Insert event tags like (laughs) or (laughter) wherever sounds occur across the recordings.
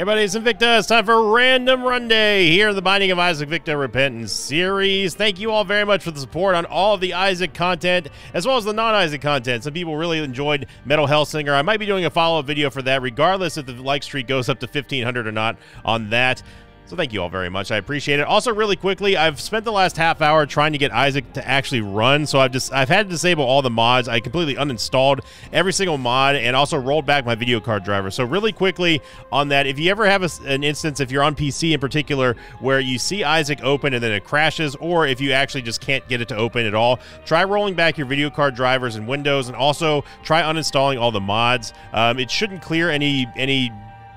Everybody, it's Sinvicta. It's time for Random Run Day here in the Binding of Isaac Victor Repentance series. Thank you all very much for the support on all of the Isaac content as well as the non-Isaac content. Some people really enjoyed Metal Hellsinger. I might be doing a follow-up video for that regardless if the like streak goes up to 1500 or not on that. So thank you all very much. I appreciate it. Also, really quickly, I've spent the last half hour trying to get Isaac to actually run. So I've just I've had to disable all the mods. I completely uninstalled every single mod and also rolled back my video card driver. So really quickly on that, if you ever have a, an instance, if you're on PC in particular, where you see Isaac open and then it crashes, or if you actually just can't get it to open at all, try rolling back your video card drivers in Windows, and also try uninstalling all the mods. Um, it shouldn't clear any any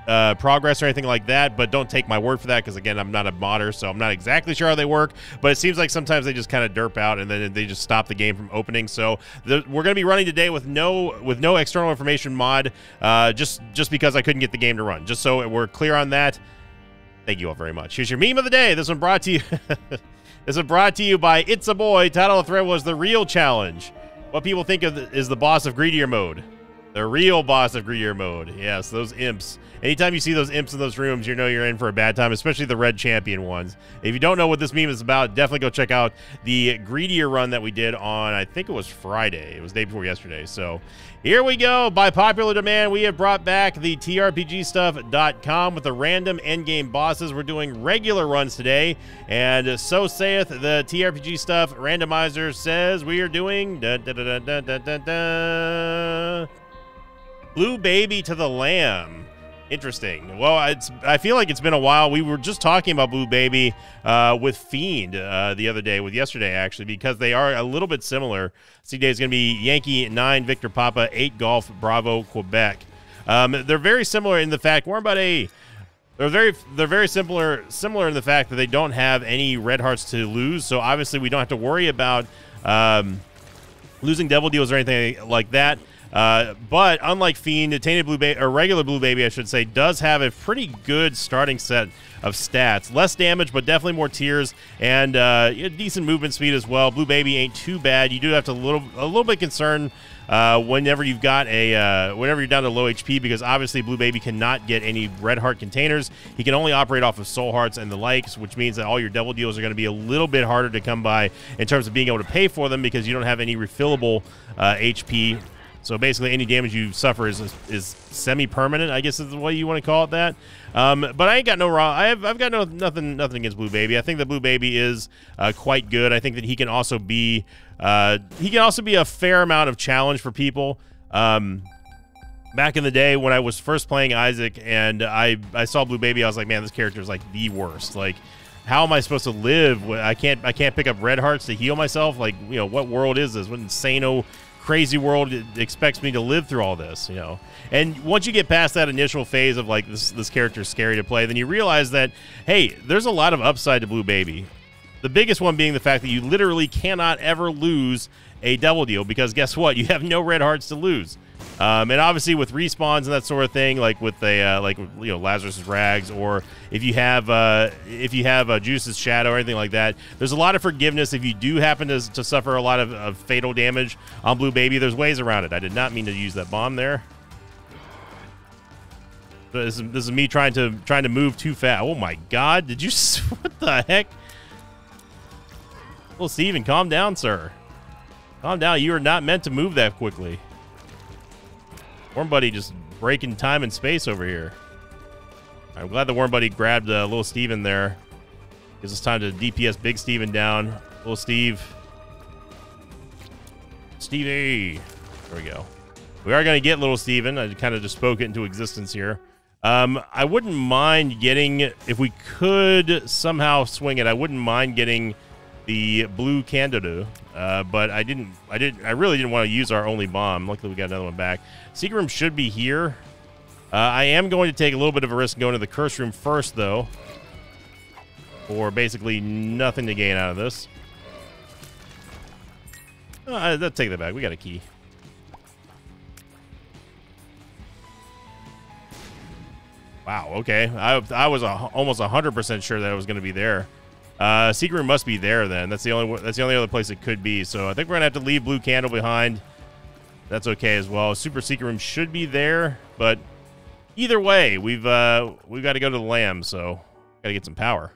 uh, progress or anything like that, but don't take my word for that because again, I'm not a modder, so I'm not exactly sure how they work. But it seems like sometimes they just kind of derp out and then they just stop the game from opening. So the, we're going to be running today with no with no external information mod, uh, just just because I couldn't get the game to run. Just so we're clear on that. Thank you all very much. Here's your meme of the day. This one brought to you. (laughs) this one brought to you by It's a Boy. Title of thread was the real challenge. What people think of is the boss of greedier mode. The real boss of greedier mode. Yes, those imps. Anytime you see those imps in those rooms, you know you're in for a bad time, especially the red champion ones. If you don't know what this meme is about, definitely go check out the greedier run that we did on, I think it was Friday. It was day before yesterday. So here we go. By popular demand, we have brought back the TRPGstuff.com with the random endgame bosses. We're doing regular runs today. And so saith the TRPG Stuff randomizer says we are doing... da da da da Da, da, da, Blue Baby to the Lamb. Interesting. Well, it's. I feel like it's been a while. We were just talking about Blue Baby uh, with Fiend uh, the other day, with yesterday actually, because they are a little bit similar. C-Day is going to be Yankee 9, Victor Papa 8, Golf, Bravo, Quebec. Um, they're very similar in the fact, Warren a. They're very they're very similar similar in the fact that they don't have any red hearts to lose. So obviously we don't have to worry about um, losing devil deals or anything like that. Uh, but unlike Fiend, Tainted Blue Baby, or regular Blue Baby, I should say, does have a pretty good starting set of stats. Less damage, but definitely more tears and uh, decent movement speed as well. Blue Baby ain't too bad. You do have to a little a little bit concerned uh, whenever you've got a uh, whenever you're down to low HP because obviously Blue Baby cannot get any red heart containers. He can only operate off of soul hearts and the likes, which means that all your devil deals are going to be a little bit harder to come by in terms of being able to pay for them because you don't have any refillable uh, HP so basically, any damage you suffer is is semi-permanent. I guess is the way you want to call it that. Um, but I ain't got no raw. I have I've got no nothing nothing against Blue Baby. I think that Blue Baby is uh, quite good. I think that he can also be uh, he can also be a fair amount of challenge for people. Um, back in the day when I was first playing Isaac and I I saw Blue Baby, I was like, man, this character is like the worst. Like how am I supposed to live? I can't I can't pick up red hearts to heal myself. Like you know what world is this? What insano crazy world expects me to live through all this, you know. And once you get past that initial phase of like this this character's scary to play, then you realize that hey, there's a lot of upside to Blue Baby. The biggest one being the fact that you literally cannot ever lose a devil deal because guess what? (laughs) You have no red hearts to lose. Um, and obviously with respawns and that sort of thing, like with a uh, like you know Lazarus's rags, or if you have uh, if you have a Judas' Shadow or anything like that, there's a lot of forgiveness if you do happen to, to suffer a lot of, of fatal damage on Blue Baby. There's ways around it. I did not mean to use that bomb there. This is, this is me trying to trying to move too fast. Oh my God! Did you? (laughs) What the heck? Well, Steven, calm down, sir. Calm down. You are not meant to move that quickly. Worm Buddy just breaking time and space over here. I'm glad the Worm Buddy grabbed uh, little Steven there. Gives us time to DPS Big Steven down. Little Steve. Stevie. There we go. We are going to get little Steven. I kind of just spoke it into existence here. Um, I wouldn't mind getting, if we could somehow swing it, I wouldn't mind getting the blue Candido, uh, but I didn't. I didn't. I really didn't want to use our only bomb. Luckily, we got another one back. Secret room should be here. Uh, I am going to take a little bit of a risk going to the curse room first, though, for basically nothing to gain out of this. Uh, let's take that back. We got a key. Wow. Okay. I I was a, almost hundred percent sure that it was going to be there. Uh, secret room must be there then. That's the only that's the only other place it could be. So I think we're gonna have to leave blue candle behind. That's okay as well. Super secret room should be there, but Either way, we've uh, we've got to go to the lamb, so got to get some power.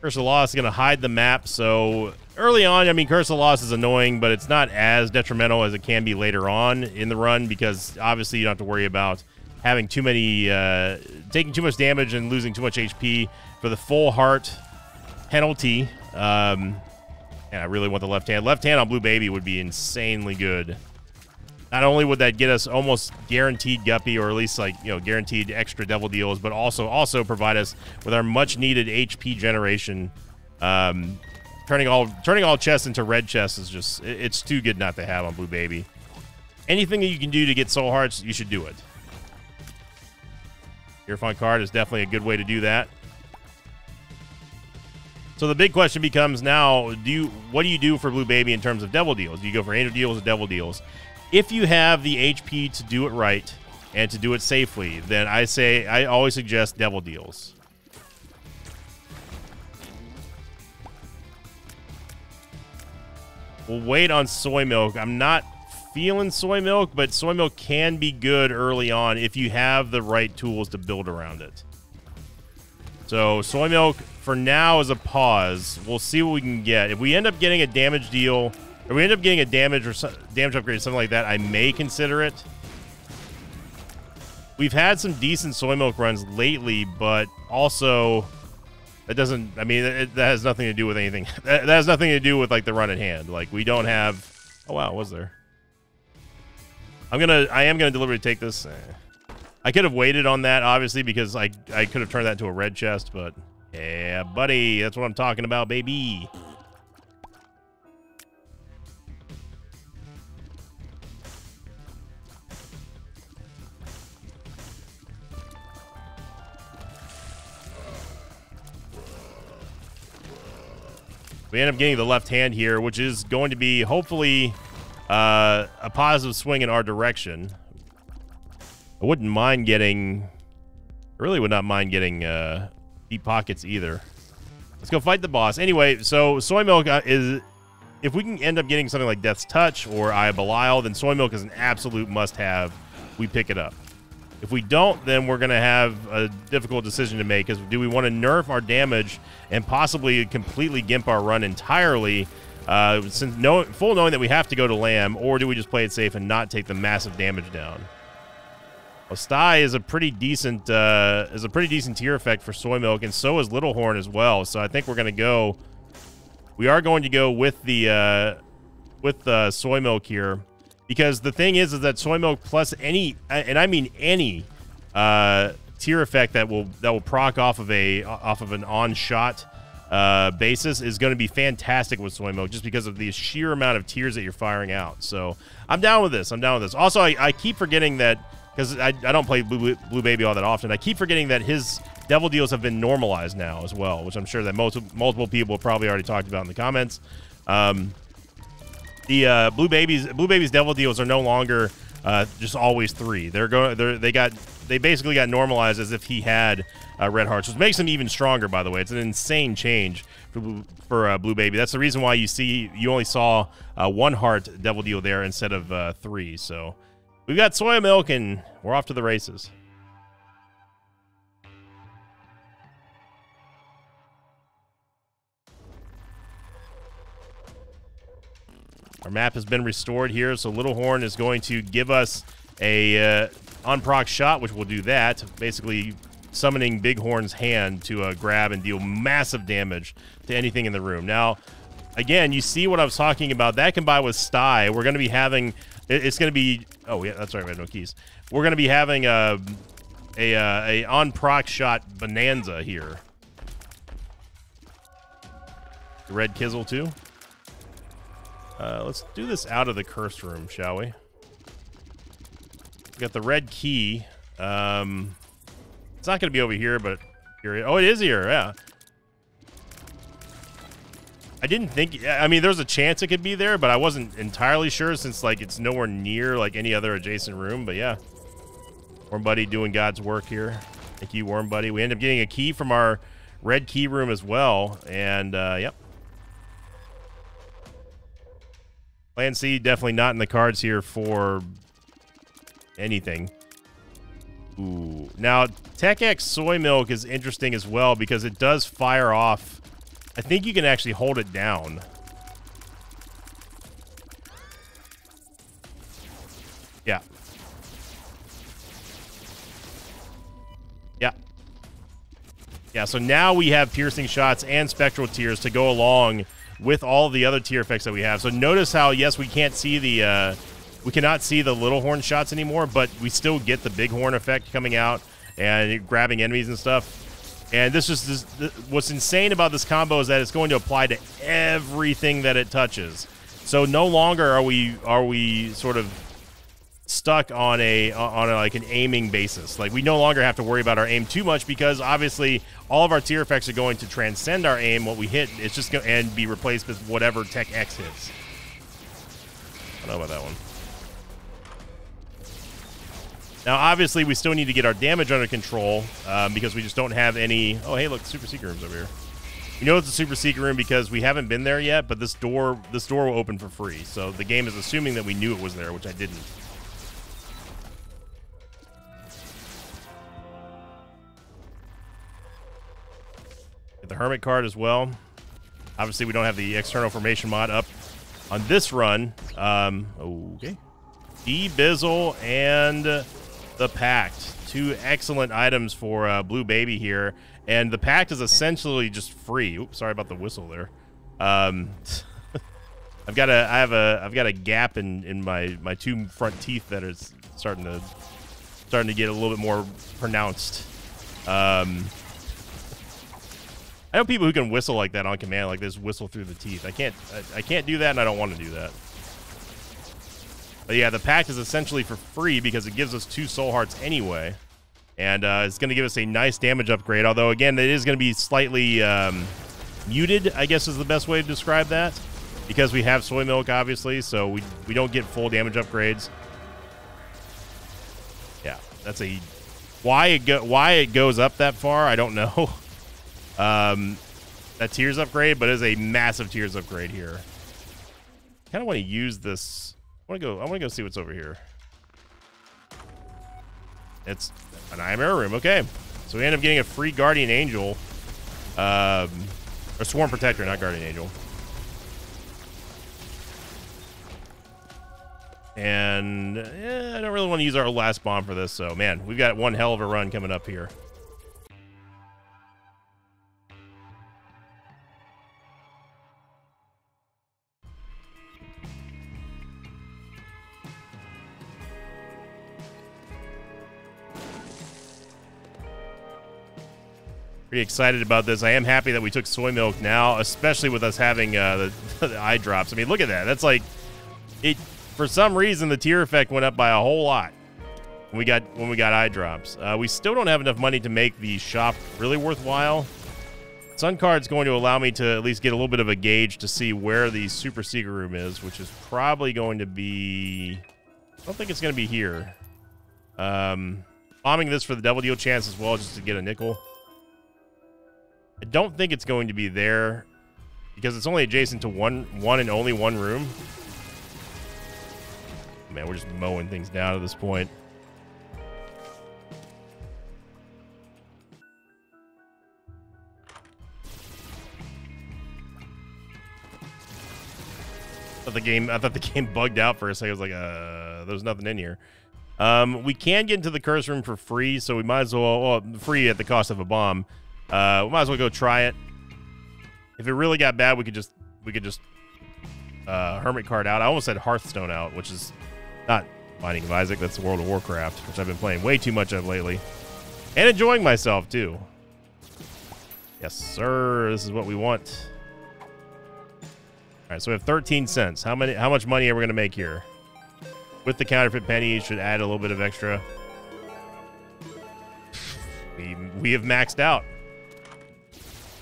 Curse of Loss is going to hide the map, so early on, I mean, Curse of Loss is annoying, but it's not as detrimental as it can be later on in the run because obviously you don't have to worry about having too many, uh, taking too much damage and losing too much HP for the full heart penalty. Um, and I really want the left hand. Left hand on Blue Baby would be insanely good. Not only would that get us almost guaranteed guppy, or at least like you know guaranteed extra devil deals, but also also provide us with our much needed HP generation. Um, turning all turning all chests into red chests is just it, it's too good not to have on Blue Baby. Anything that you can do to get soul hearts, you should do it. Your fun card is definitely a good way to do that. So the big question becomes now: Do you what do you do for Blue Baby in terms of devil deals? Do you go for angel deals or devil deals? if you have the HP to do it right and to do it safely, then I say I always suggest devil deals. We'll wait on soy milk. I'm not feeling soy milk, but soy milk can be good early on if you have the right tools to build around it. So soy milk for now is a pause. We'll see what we can get. If we end up getting a damage deal if we end up getting a damage or damage upgrade or something like that, I may consider it. We've had some decent soy milk runs lately, but also that doesn't. I mean, it, that has nothing to do with anything. (laughs) That, that, has nothing to do with like the run at hand. Like we don't have. Oh wow, was there? I'm gonna. I am gonna deliberately take this. Eh. I could have waited on that, obviously, because I I could have turned that into a red chest, but yeah, buddy, that's what I'm talking about, baby. We end up getting the left hand here, which is going to be hopefully uh, a positive swing in our direction. I wouldn't mind getting... I really would not mind getting uh, deep pockets either. Let's go fight the boss. Anyway, so soy milk uh, is... If we can end up getting something like Death's Touch or Eye Belial, then soy milk is an absolute must-have. We pick it up. If we don't, then we're going to have a difficult decision to make. Is do we want to nerf our damage and possibly completely gimp our run entirely, uh, since know, full knowing that we have to go to Lamb, or do we just play it safe and not take the massive damage down? Well, Stye is a pretty decent uh, is a pretty decent tear effect for Soy Milk, and so is Little Horn as well. So I think we're going to go. We are going to go with the uh, with the Soy Milk here because the thing is, is that soy milk plus any, and I mean any, uh, tear effect that will that will proc off of a off of an on shot uh, basis is going to be fantastic with soy milk just because of the sheer amount of tears that you're firing out. So I'm down with this. I'm down with this. Also, I, I keep forgetting that because I, I don't play Blue, Blue Baby all that often. I keep forgetting that his devil deals have been normalized now as well, which I'm sure that most multiple people probably already talked about in the comments. Um, the uh, blue babies blue babies devil deals are no longer uh, just always three. They're going. They're, they got. They basically got normalized as if he had uh, red hearts, which makes him even stronger. By the way, it's an insane change for for uh, blue baby. That's the reason why you see you only saw uh, one heart devil deal there instead of uh, three. So we've got soy milk, and we're off to the races. Our map has been restored here, so Little Horn is going to give us a uh, on-proc shot, which will do that. Basically summoning Bighorn's hand to uh, grab and deal massive damage to anything in the room. Now, again, you see what I was talking about. That combined with Stye, we're going to be having... It's going to be... Oh, yeah, that's right. We have no keys. We're going to be having a, a, uh, a on-proc shot bonanza here. Red Kizzle, too. Uh, let's do this out of the curse room, shall we? got the red key. Um, it's not going to be over here, but here. Oh, it is here. Yeah. I didn't think. I mean, there's a chance it could be there, but I wasn't entirely sure since like it's nowhere near like any other adjacent room. But yeah, Worm Buddy doing God's work here. Thank you, Worm Buddy. We end up getting a key from our red key room as well. And uh, yep. Plan C definitely not in the cards here for anything. Ooh. Now, Tech X soy milk is interesting as well because it does fire off. I think you can actually hold it down. Yeah. Yeah. Yeah, so now we have piercing shots and spectral tears to go along with all the other tear effects that we have. So notice how, yes, we can't see the... Uh, we cannot see the little horn shots anymore, but we still get the big horn effect coming out and grabbing enemies and stuff. And this is this, this, what's insane about this combo is that it's going to apply to everything that it touches. So no longer are we are we sort of stuck on a on a, like an aiming basis. Like we no longer have to worry about our aim too much because obviously all of our tear effects are going to transcend our aim. What we hit, it's just going and be replaced with whatever Tech X hits. I don't know about that one. Now, obviously, we still need to get our damage under control um, because we just don't have any. Oh, hey, look, super secret room's over here. You know it's a super secret room because we haven't been there yet, but this door this door will open for free. So the game is assuming that we knew it was there, which I didn't. The hermit card as well. Obviously, we don't have the external formation mod up on this run. Um, okay. D Bizzle and the Pact. Two excellent items for uh, Blue Baby here. And the Pact is essentially just free. Oops, sorry about the whistle there. Um, (laughs) I've got a I have a I've got a gap in in my my two front teeth that is starting to starting to get a little bit more pronounced. Um, I know people who can whistle like that on command, like this whistle through the teeth. I can't I, I can't do that, and I don't want to do that. But yeah, the Pact is essentially for free because it gives us two soul hearts anyway. And uh, it's going to give us a nice damage upgrade. Although, again, it is going to be slightly um, muted, I guess is the best way to describe that. Because we have soy milk, obviously, so we, we don't get full damage upgrades. Yeah, that's a... Why it, go, why it goes up that far, I don't (laughs) know. Um, that tears upgrade, but it is a massive tears upgrade here. kind of want to use this I want to go. I want to go see what's over here. It's an Nightmare room. Okay, so we end up getting a free Guardian Angel, um, or Sworn Protector, not Guardian Angel. And eh, I don't really want to use our last bomb for this, so man, we've got one hell of a run coming up here. Pretty excited about this. I am happy that we took soy milk now, especially with us having uh, the, (laughs) the, eye drops. I mean, look at that. That's like it. For some reason, the tear effect went up by a whole lot when we got when we got eye drops. Uh, we still don't have enough money to make the shop really worthwhile. Sun card's going to allow me to at least get a little bit of a gauge to see where the super secret room is, which is probably going to be. I don't think it's going to be here. Um, bombing this for the devil deal chance as well, just to get a nickel. I don't think it's going to be there because it's only adjacent to one one and only one room. Man, we're just mowing things down at this point. I thought the game I thought the (laughs) game bugged out for a second. I was like, uh, there's nothing in here. Um, we can get into the curse room for free, so we might as well well free at the cost of a bomb. Uh, we might as well go try it. If it really got bad, we could just we could just uh, hermit card out. I almost said Hearthstone out, which is not Binding of Isaac. That's World of Warcraft, which I've been playing way too much of lately, and enjoying myself too. Yes, sir. This is what we want. All right, so we have 13 cents. How many? How much money are we going to make here? With the counterfeit penny, should add a little bit of extra. We we have maxed out.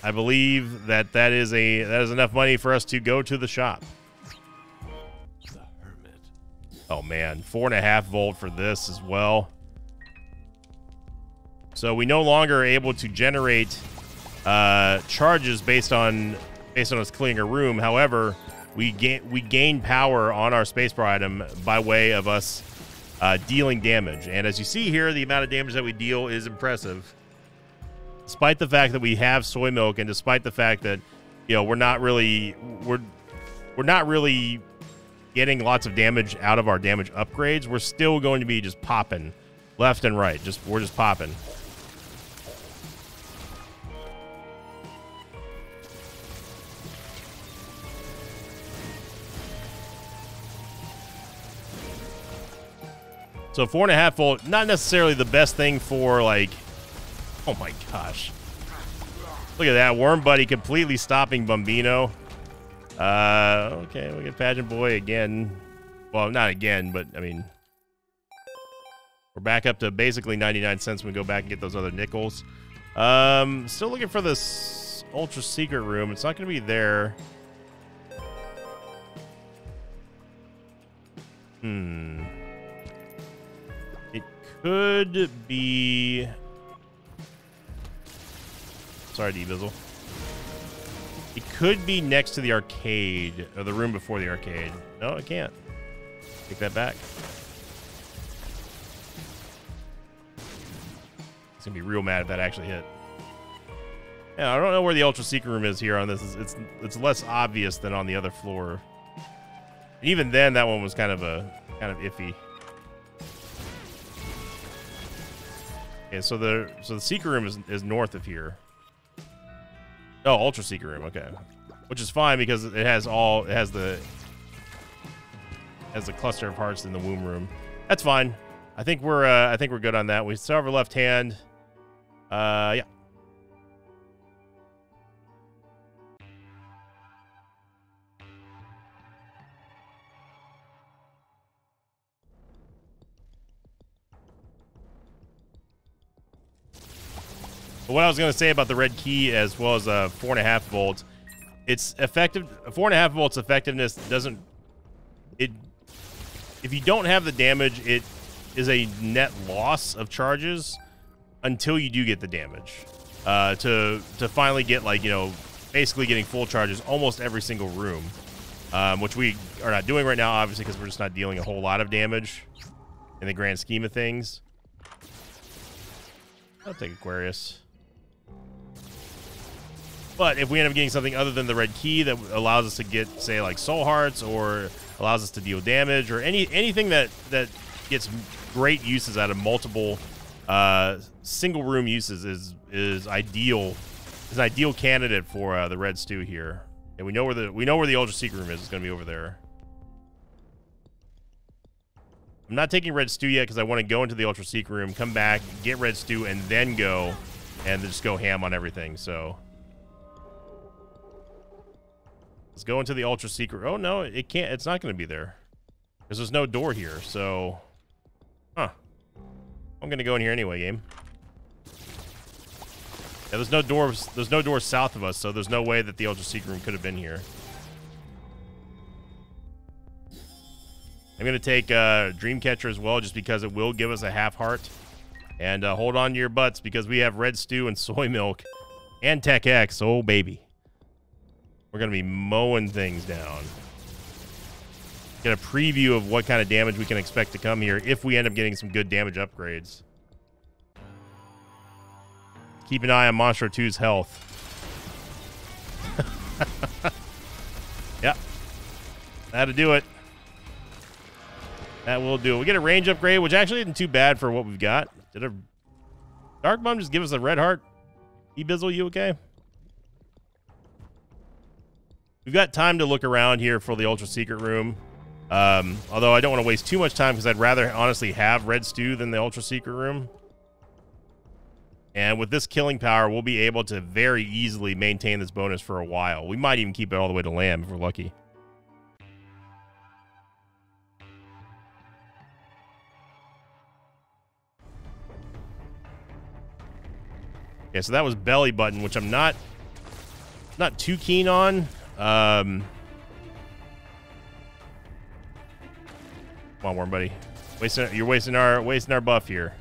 I believe that that is a that is enough money for us to go to the shop. The hermit. Oh man, four and a half volt for this as well. So we no longer are able to generate uh, charges based on based on us clearing a room. However, we gain we gain power on our spacebar item by way of us uh, dealing damage. And as you see here, the amount of damage that we deal is impressive. Despite the fact that we have soy milk, and despite the fact that you know we're not really we're we're not really getting lots of damage out of our damage upgrades, we're still going to be just popping left and right. Just we're just popping. So four and a half volt, not necessarily the best thing for like. Oh my gosh! Look at that worm buddy completely stopping Bumbino. Uh, okay, we get pageant boy again. Well, not again, but I mean, we're back up to basically 99 cents when we go back and get those other nickels. Um, still looking for this ultra secret room. It's not going to be there. Hmm It could be. Sorry, D-Bizzle. It could be next to the arcade, or the room before the arcade. No, it can't. Take that back. It's gonna be real mad if that actually hit. Yeah, I don't know where the ultra secret room is here on this. It's it's less obvious than on the other floor. And even then, that one was kind of a kind of iffy. Okay, so the so the secret room is, is north of here. Oh, ultra secret room. Okay, which is fine because it has all it has the has the cluster of hearts in the womb room. That's fine. I think we're uh, I think we're good on that. We still have our left hand. Uh, yeah. But what I was going to say about the red key as well as a uh, four and a half volts, it's effective. Four and a half volts effectiveness doesn't it. If you don't have the damage, it is a net loss of charges until you do get the damage. Uh, to to finally get like you know basically getting full charges almost every single room, um, which we are not doing right now, obviously because we're just not dealing a whole lot of damage in the grand scheme of things. I'll take Aquarius. But if we end up getting something other than the red key that allows us to get, say, like soul hearts, or allows us to deal damage, or any anything that that gets great uses out of multiple uh, single room uses, is is ideal. Is an ideal candidate for uh, the red stew here. And we know where the we know where the ultra secret room is. It's going to be over there. I'm not taking red stew yet because I want to go into the ultra secret room, come back, get red stew, and then go and just go ham on everything. So. Let's go into the ultra secret. Oh, no, it can't. It's not going to be there. Because there's no door here, so... Huh. I'm going to go in here anyway, game. Yeah, there's no doors. There's no doors south of us, so there's no way that the ultra secret room could have been here. I'm going to take uh, Dreamcatcher as well, just because it will give us a half heart. And uh, hold on to your butts, because we have Red Stew and Soy Milk and Tech X. Oh, baby. We're going to be mowing things down. Get a preview of what kind of damage we can expect to come here if we end up getting some good damage upgrades. Keep an eye on Monstro 2's health. (laughs) yep. That'll do it. That will do it. We get a range upgrade, which actually isn't too bad for what we've got. Did a Dark Bum just give us a red heart? E-Bizzle, you okay? We've got time to look around here for the ultra secret room. Um, although I don't want to waste too much time because I'd rather honestly have red stew than the ultra secret room. And with this killing power, we'll be able to very easily maintain this bonus for a while. We might even keep it all the way to lamb if we're lucky. Okay, so that was belly button, which I'm not not too keen on. Um, come on, worm buddy. Wasting, you're wasting our wasting our buff here.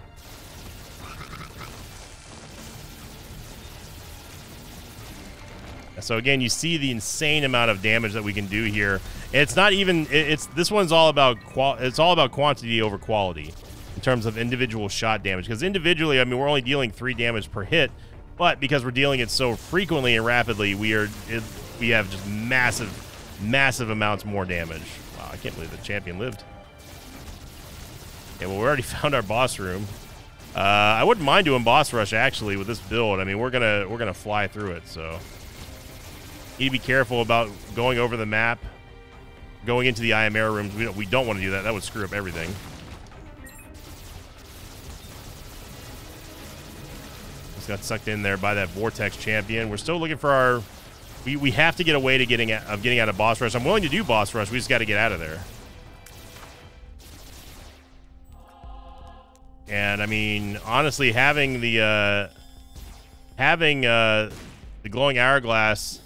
So again, you see the insane amount of damage that we can do here. It's not even. It's this one's all about qual. It's all about quantity over quality in terms of individual shot damage. Because individually, I mean, we're only dealing three damage per hit, but because we're dealing it so frequently and rapidly, we are it, we have just massive, massive amounts more damage. Wow, I can't believe the champion lived. Okay, well, we already (laughs) found our boss room. Uh, I wouldn't mind doing boss rush actually with this build. I mean, we're gonna we're gonna fly through it, so need to be careful about going over the map, going into the I AM ERROR rooms. We don't, we don't want to do that. That would screw up everything. Just got sucked in there by that Vortex champion. We're still looking for our. We, we have to get a way to getting out, of getting out of boss rush. I'm willing to do boss rush. We just got to get out of there. And I mean, honestly, having the uh, having uh, the glowing hourglass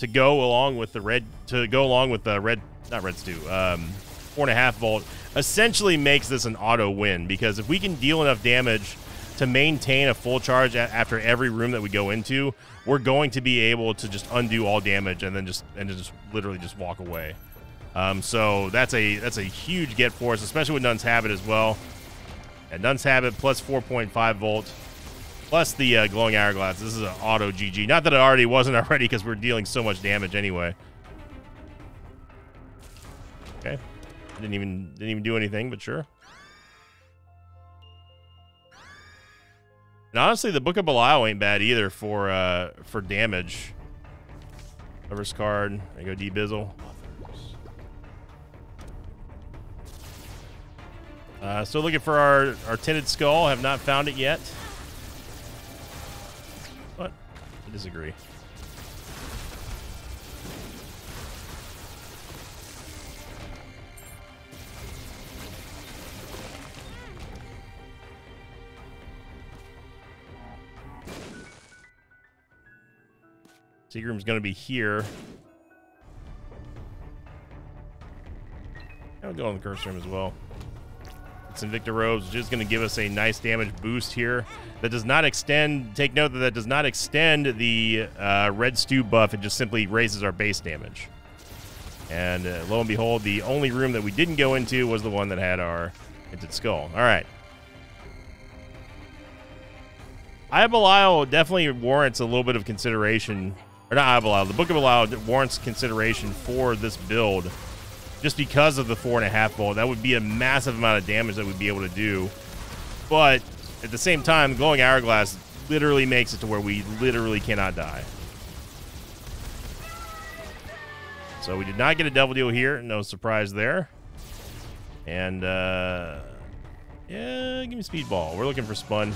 to go along with the red to go along with the red not red stew um, four and a half volt essentially makes this an auto win because if we can deal enough damage to maintain a full charge after every room that we go into, we're going to be able to just undo all damage and then just and just literally just walk away. Um, so that's a that's a huge get for us, especially with Nun's Habit as well. And Nun's Habit plus 4.5 volt, plus the uh, glowing hourglass. This is an auto GG. Not that it already wasn't (laughs) already, because we're dealing so much damage anyway. Okay, didn't even didn't even do anything, but sure. And honestly, the Book of Belial ain't bad either for uh, for damage. Lover's card. I go D Bizzle. Uh, still looking for our, our tinted skull. Have not found it yet. What? I disagree. Room's going to be here. I'll go in the curse room as well. It's Invicta Robes, which is going to give us a nice damage boost here. That does not extend, take note that that does not extend the uh, Red Stew buff. It just simply raises our base damage. And uh, lo and behold, the only room that we didn't go into was the one that had our tinted skull. All right. Eye Belial definitely warrants a little bit of consideration. Or not Belial, the Book of Belial warrants consideration for this build just because of the four and a half volt. That would be a massive amount of damage that we'd be able to do. But at the same time, glowing hourglass literally makes it to where we literally cannot die. So we did not get a devil deal here. No surprise there. And, uh, yeah, give me speedball. We're looking for spun.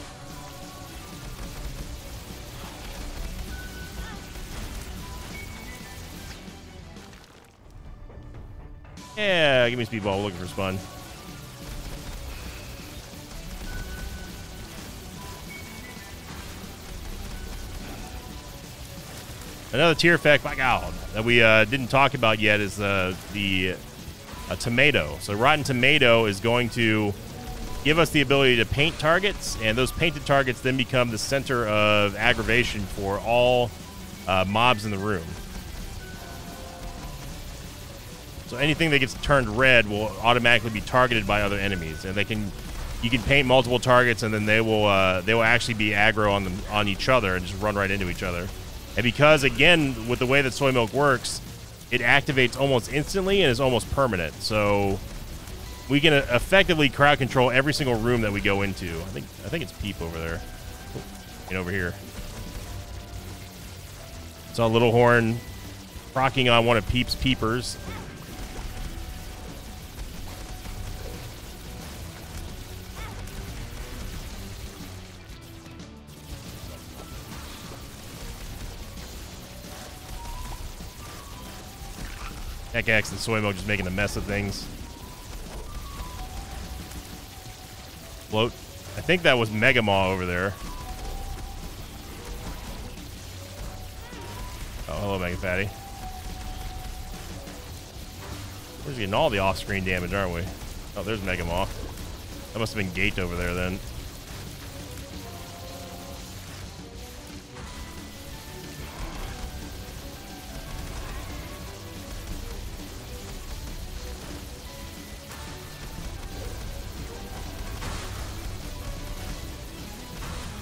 Yeah, give me speedball. looking for spun. Another tear effect, my God, that we uh, didn't talk about yet is uh, the uh, tomato. So Rotten Tomato is going to give us the ability to paint targets, and those painted targets then become the center of aggravation for all uh, mobs in the room. So anything that gets turned red will automatically be targeted by other enemies, and they can you can paint multiple targets, and then they will uh, they will actually be aggro on them on each other and just run right into each other. And because again, with the way that soy milk works, it activates almost instantly and is almost permanent. So we can effectively crowd control every single room that we go into. I think I think it's Peep over there, and over here. Saw Little Horn rocking on one of Peep's peepers. X and Soymo just making a mess of things. Float. I think that was Mega Maw over there. Oh, hello, Mega Fatty. We're getting all the off-screen damage, aren't we? Oh, there's Mega Maw. That must have been Gate over there then.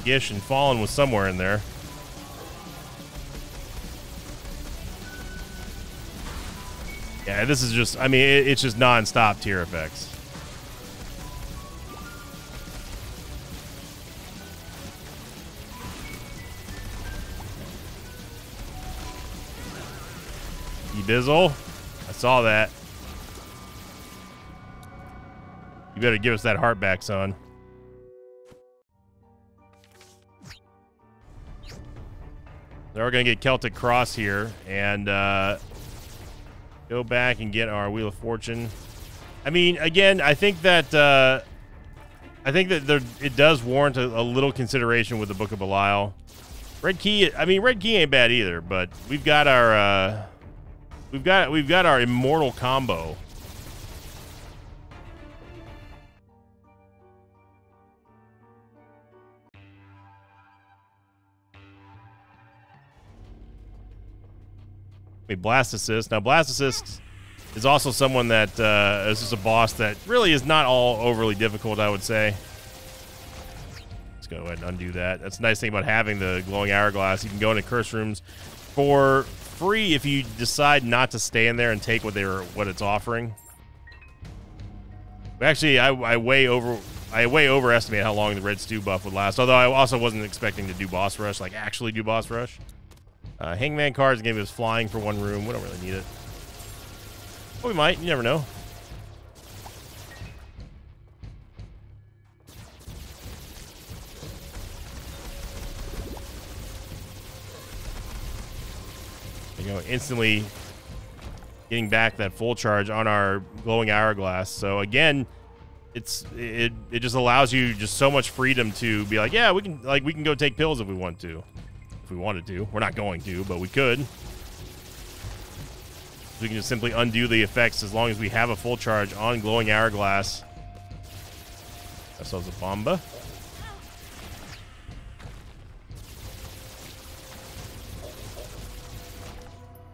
Gish and Fallen was somewhere in there. Yeah, this is just, I mean, it, it's just non-stop tear effects. You bizzle. I saw that. You better give us that heart back, son. Now we're going to get Celtic Cross here and uh, go back and get our Wheel of Fortune. I mean, again, I think that uh, I think that there, it does warrant a, a, little consideration with the Book of Belial. Red Key, I mean, Red Key ain't bad either, but we've got our uh, we've got we've got our immortal combo Blastocyst. Now, Blastocyst is also someone that uh, is just a boss that really is not all overly difficult. I would say. Let's go ahead and undo that. That's the nice thing about having the glowing hourglass. You can go into curse rooms for free if you decide not to stay in there and take what they are what it's offering. Actually, I, I way over I way overestimate how long the red stew buff would last. Although I also wasn't expecting to do boss rush, like actually do boss rush. Uh, Hangman cards give us flying for one room. We don't really need it. Well, we might. You never know. You know, instantly getting back that full charge on our glowing hourglass. So again, it's it it just allows you just so much freedom to be like, yeah, we can like we can go take pills if we want to if we wanted to. We're not going to, but we could. We can just simply undo the effects as long as we have a full charge on glowing hourglass. Ourselves a bomba.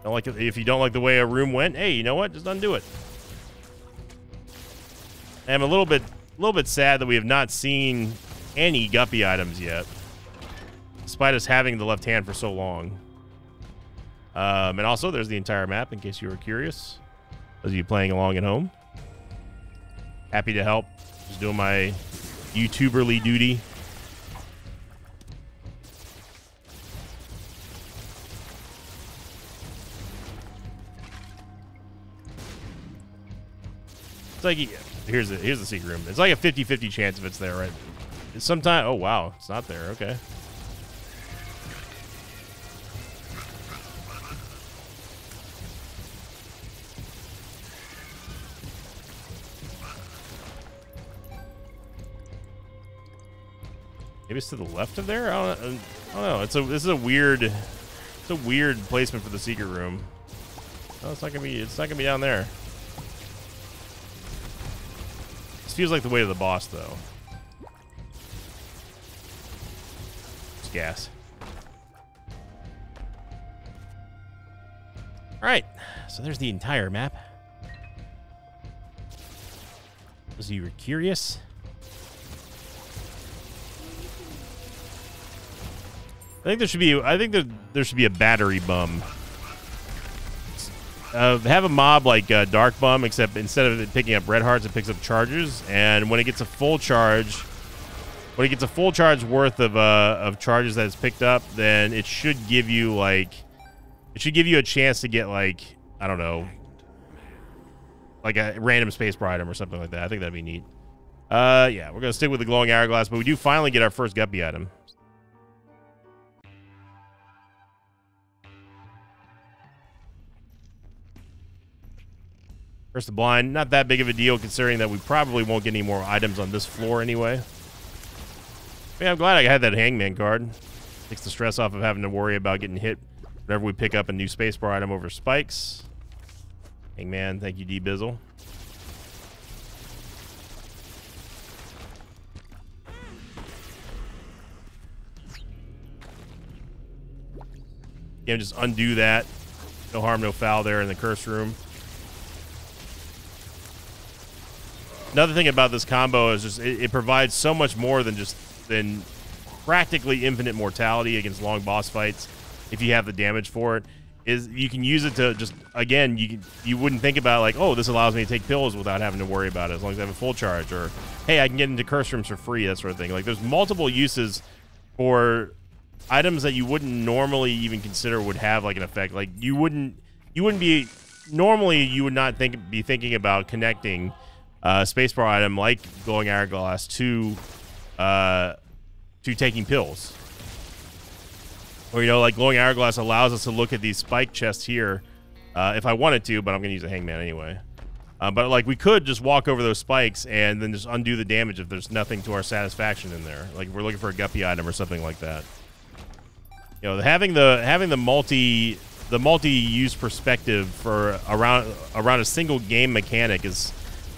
Don't like it, if you don't like the way a room went, hey, you know what? Just undo it. I'm a little bit, a little bit sad that we have not seen any guppy items yet despite us having the left hand for so long. Um, and also, there's the entire map in case you were curious. Those of you playing along at home. Happy to help. Just doing my YouTuberly duty. It's like here's the here's the secret room. It's like a 50-50 chance if it's there, right? Sometimes oh wow, it's not there. Okay. Maybe it's to the left of there. I don't, I don't know. It's a this is a weird, it's a weird placement for the secret room. Oh, it's not gonna be. It's not gonna be down there. This feels like the way to the boss, though. It's gas. All right. So there's the entire map. Those of you were curious. I think there should be. I think there there should be a battery bum. Uh, have a mob like uh, Dark Bum, except instead of it picking up red hearts, it picks up charges. And when it gets a full charge, when it gets a full charge worth of uh, of charges that it's picked up, then it should give you like, it should give you a chance to get like I don't know, like a random space item or something like that. I think that'd be neat. Uh, yeah, we're gonna stick with the glowing hourglass, but we do finally get our first guppy item. Curse the Blind, not that big of a deal considering that we probably won't get any more items on this floor anyway. Yeah, I'm glad I had that Hangman card. Takes the stress off of having to worry about getting hit whenever we pick up a new spacebar item over spikes. Hangman, thank you, D Bizzle. Again, just undo that. No harm, no foul there in the curse room. Another thing about this combo is just it, it provides so much more than just than practically infinite mortality against long boss fights if you have the damage for it is you can use it to just again you you wouldn't think about like oh this allows me to take pills without having to worry about it as long as I have a full charge or hey I can get into curse rooms for free that sort of thing. Like there's multiple uses for items that you wouldn't normally even consider would have like an effect. Like you wouldn't you wouldn't be normally you would not think be thinking about connecting a spacebar item like glowing hourglass to uh to taking pills or, you know, like glowing hourglass allows us to look at these spike chests here uh, if I wanted to, but I'm going to use a hangman anyway. Uh, but, like, we could just walk over those spikes and then just undo the damage if there's nothing to our satisfaction in there. Like, if we're looking for a guppy item or something like that. You know, having the having the multi the multi-use perspective for around around a single game mechanic is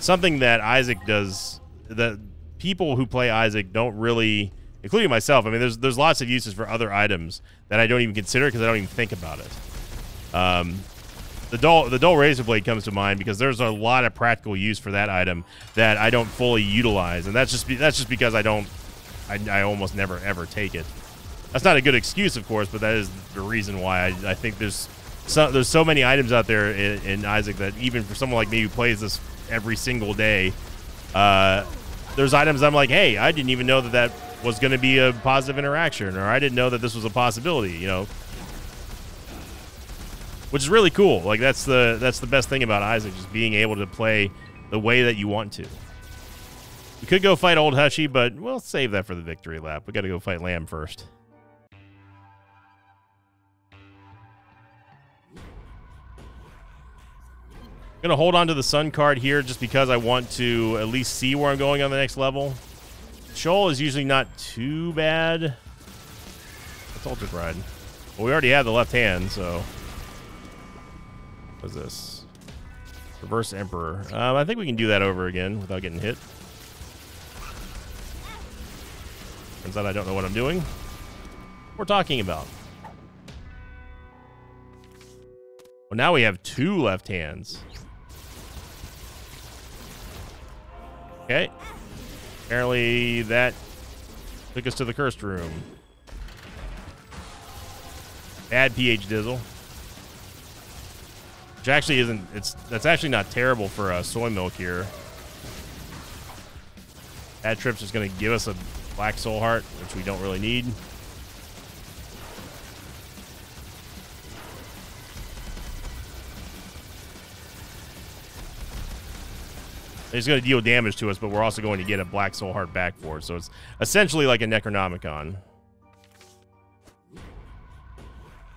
something that Isaac does that people who play Isaac don't really including myself. I mean, there's there's lots of uses for other items that I don't even consider because I don't even think about it. Um, the dull the dull razor blade comes to mind because there's a lot of practical use for that item that I don't fully utilize, and that's just that's just because I don't I, I almost never ever take it. That's not a good excuse, of course, but that is the reason why I, I think there's so there's so many items out there in, in Isaac that even for someone like me who plays this every single day, uh, there's items I'm like, hey, I didn't even know that that was going to be a positive interaction, or I didn't know that this was a possibility. You know, which is really cool. Like that's the that's the best thing about Isaac, just being able to play the way that you want to. We could go fight Old Hushy, but we'll save that for the victory lap. We got to go fight Lamb first. I'm gonna hold on to the Sun card here just because I want to at least see where I'm going on the next level. Sheol is usually not too bad. Let's Ultra Ride. Well, we already have the left hand, so. What's this? Reverse Emperor. Um, I think we can do that over again without getting hit. Turns out I don't know what I'm doing. We're talking about. Well, now we have two left hands. Okay. Apparently that took us to the cursed room. Bad pH Dizzle. Which actually isn't, it's, that's actually not terrible for uh, soy milk here. Bad Trip's just going to give us a black soul heart, which we don't really need. It's going to deal damage to us, but we're also going to get a Black Soul Heart back for it. So it's essentially like a Necronomicon.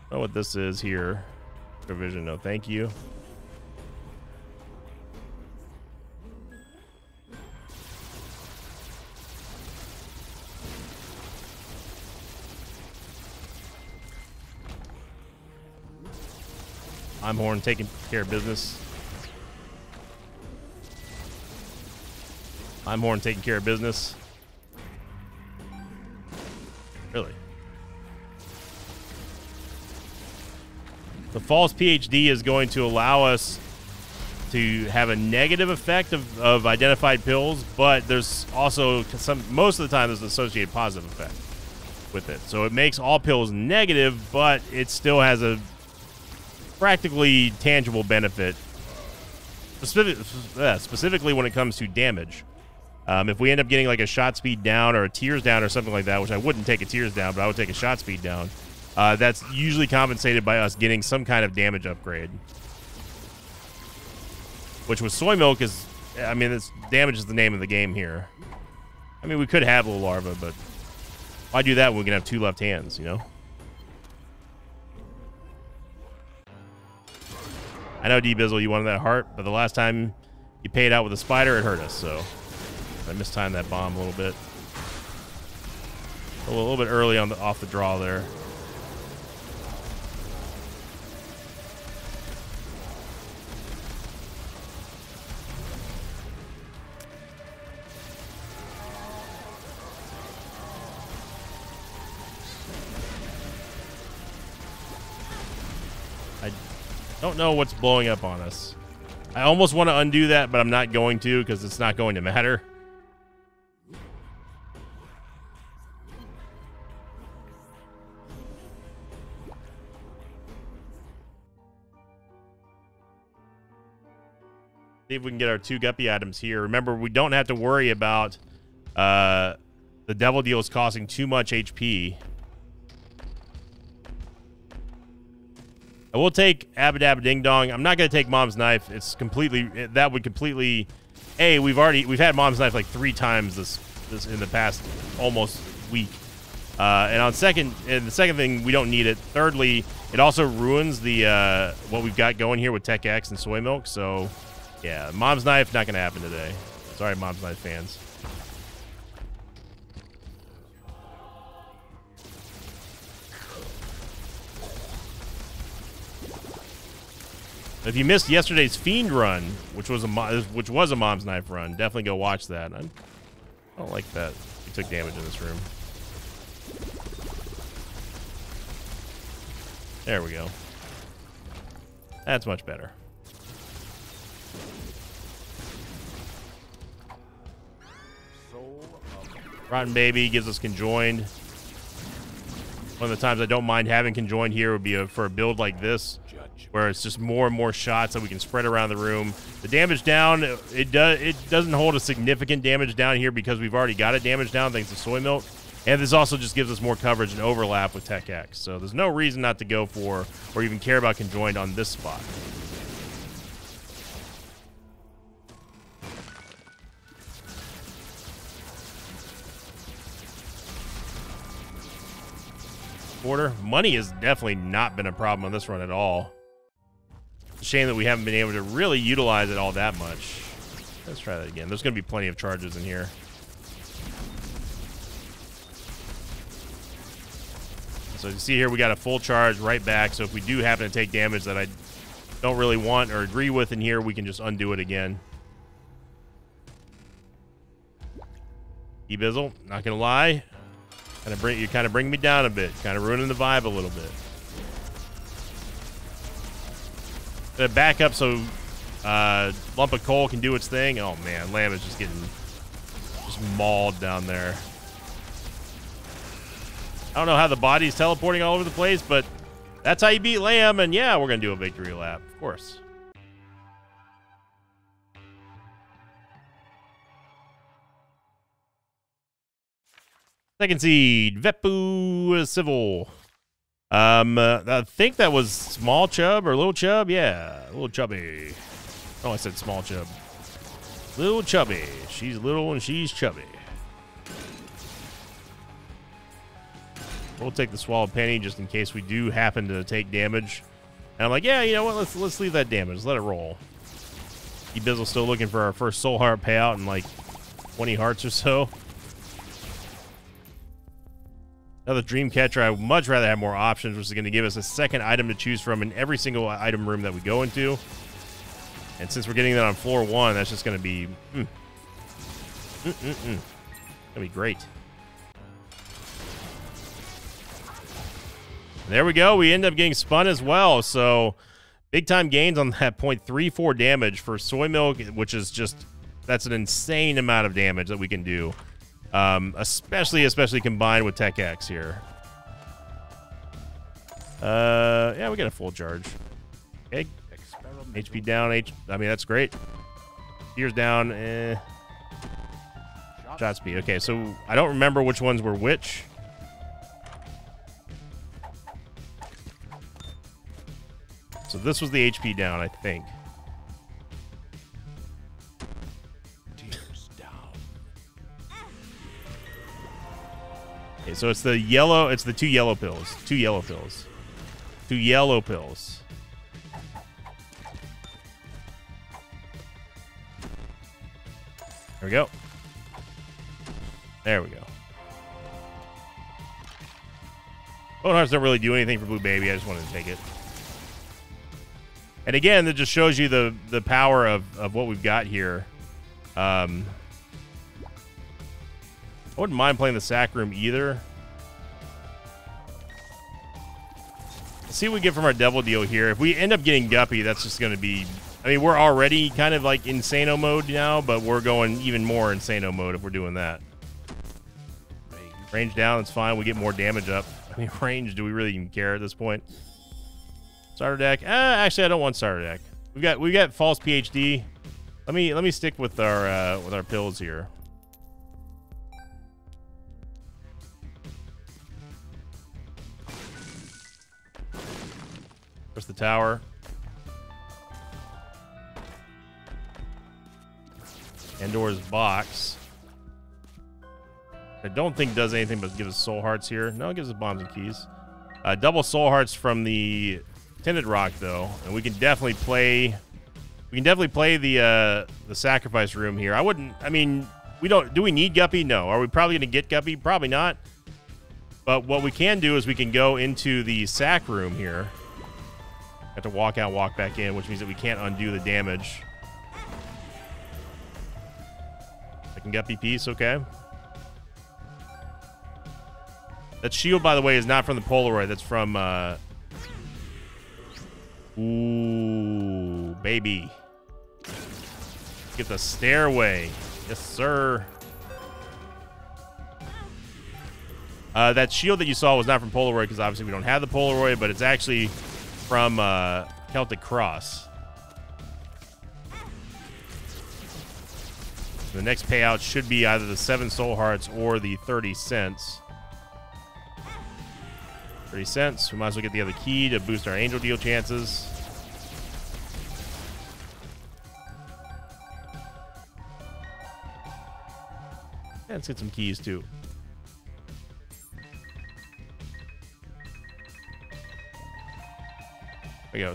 know what this is here. Provision, no thank you. I'm Horn taking care of business. I'm more horn taking care of business. Really? The false PhD is going to allow us to have a negative effect of, of identified pills, but there's also some, most of the time, there's an associated positive effect with it. So it makes all pills negative, but it still has a practically tangible benefit, specific, uh, specifically when it comes to damage. Um, if we end up getting like a shot speed down or a tears down or something like that, which I wouldn't take a tears down, but I would take a shot speed down, uh, that's usually compensated by us getting some kind of damage upgrade. Which with soy milk is, I mean, this damage is the name of the game here. I mean, we could have a larva, but why do that when we can have two left hands, you know? I know, D-Bizzle, you wanted that heart, but the last time you paid out with a spider, it hurt us, so... I mistimed that bomb a little bit. A little, bit early on the off the draw there. I don't know what's blowing up on us. I almost want to undo that, but I'm not going to because it's not going to matter. See if we can get our two guppy items here. Remember, we don't have to worry about uh, the devil deals costing too much HP. I will take Abadabba Ding Dong. I'm not going to take Mom's Knife. It's completely, that would completely, A, we've already, we've had Mom's Knife like three times this, this in the past almost week. Uh, and on second, and the second thing, we don't need it. Thirdly, it also ruins the uh, what we've got going here with Tech X and soy milk. So, yeah, Mom's Knife not going to happen today. Sorry, Mom's Knife fans. If you missed yesterday's Fiend run, which was a which was a Mom's Knife run, definitely go watch that. I don't like that. He took damage in this room. There we go. That's much better. Rotten Baby gives us conjoined. One of the times I don't mind having conjoined here would be a, for a build like this, where it's just more and more shots that we can spread around the room. The damage down, it does it doesn't hold a significant damage down here because we've already got it damage down thanks to soy milk. And this also just gives us more coverage and overlap with Tech X. So there's no reason not to go for or even care about conjoined on this spot. Order. Money has definitely not been a problem on this run at all. Shame that we haven't been able to really utilize it all that much. Let's try that again. There's going to be plenty of charges in here. So you see here, we got a full charge right back. So if we do happen to take damage that I don't really want or agree with in here, we can just undo it again. E-Bizzle, not gonna lie, kind of bring you kind of bring me down a bit, kind of ruining the vibe a little bit. The back up so uh, lump of coal can do its thing. Oh man, Lamb is just getting just mauled down there. I don't know how the body's teleporting all over the place, but that's how you beat Lamb. And yeah, we're to do a victory lap, of course. Second seed, Vepu Civil. Um, uh, I think that was small chub or little chub. Yeah, little chubby. Oh, I said small chub. Little chubby. She's little and she's chubby. We'll take the swallowed penny just in case we do happen to take damage. And I'm like, yeah, you know what? Let's let's leave that damage. Let it roll. E-Bizzle still looking for our first soul heart payout in like 20 hearts or so. Another dream catcher. I would much rather have more options, which is going to give us a second item to choose from in every single item room that we go into. And since we're getting that on floor one, that's just going to be... Mm, mm, mm, mm. Going to be great. There we go. We end up getting spun as well. So big time gains on that (laughs) 0.34 damage for soy milk, which is just that's an insane amount of damage that we can do. Um, especially especially combined with Tech X here. Uh, yeah, we got a full charge. Okay. HP down. H. I mean, that's great. Tears down. Eh. Shot speed. Okay, so I don't remember which ones were which. So this was the HP down, I think. Okay, so it's the yellow, it's the two yellow pills. Two yellow pills. Two yellow pills. There we go. There we go. Bone Hearts don't really do anything for Blue Baby. I just wanted to take it. And again, that just shows you the the power of, of what we've got here. Um, I wouldn't mind playing the sack room either. Let's see what we get from our devil deal here. If we end up getting Guppy, that's just going to be... I mean, we're already kind of like Insano mode now, but we're going even more Insano mode if we're doing that. Range down, it's fine. We get more damage up. (laughs) I mean, range, do we really even care at this point? Starter deck. Uh, actually, I don't want starter deck. We've got we've got false PhD. Let me let me stick with our uh, with our pills here. Where's the tower? Pandora's box. I don't think does anything but gives us soul hearts here. No, it gives us bombs and keys. Uh, double soul hearts from the tinted rock though, and we can definitely play. We can definitely play the uh, the sacrifice room here. I wouldn't. I mean, we don't. Do we need Guppy? No. Are we probably going to get Guppy? Probably not. But what we can do is we can go into the sac room here. Have to walk out, walk back in, which means that we can't undo the damage. Second Guppy piece, okay. That shield, by the way, is not from the Polaroid. That's from, uh... Ooh, baby. Get the stairway. Yes, sir. Uh, that shield that you saw was not from Polaroid because obviously we don't have the Polaroid, but it's actually from uh, Celtic Cross. The next payout should be either the 7 soul hearts or the 30 cents. 30 cents. We might as well get the other key to boost our angel deal chances. Let's get some keys too.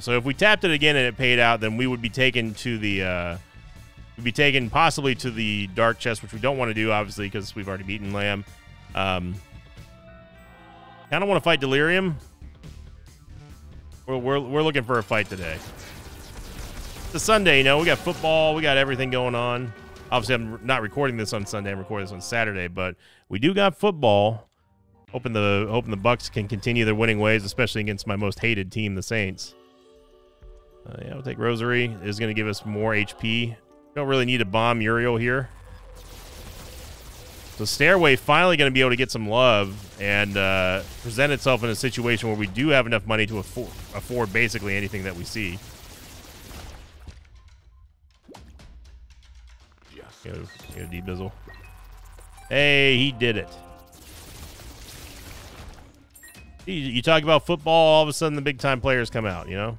So if we tapped it again and it paid out, then we would be taken to the uh, we'd be taken possibly to the dark chest, which we don't want to do, obviously, because we've already beaten Lamb. Um, kind of want to fight Delirium. We're, we're, we're looking for a fight today. It's a Sunday, you know. We got football. We got everything going on. Obviously, I'm not recording this on Sunday. I'm recording this on Saturday, but we do got football. Hoping the hoping the Bucks can continue their winning ways, especially against my most hated team, the Saints. Uh, yeah, we'll take Rosary. Is going to give us more HP. Don't really need to bomb Uriel here. So Stairway finally going to be able to get some love and uh, present itself in a situation where we do have enough money to afford, afford basically anything that we see. Go, go D-Bizzle. Hey, he did it. You, you talk about football, all of a sudden the big-time players come out, you know?